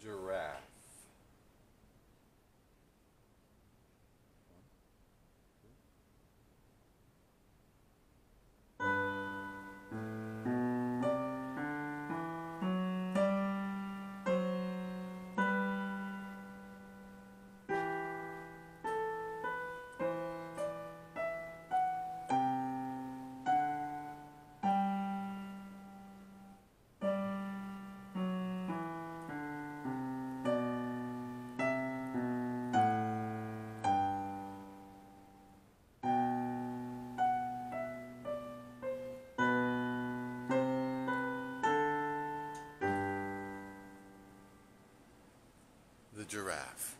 Jerome. the giraffe.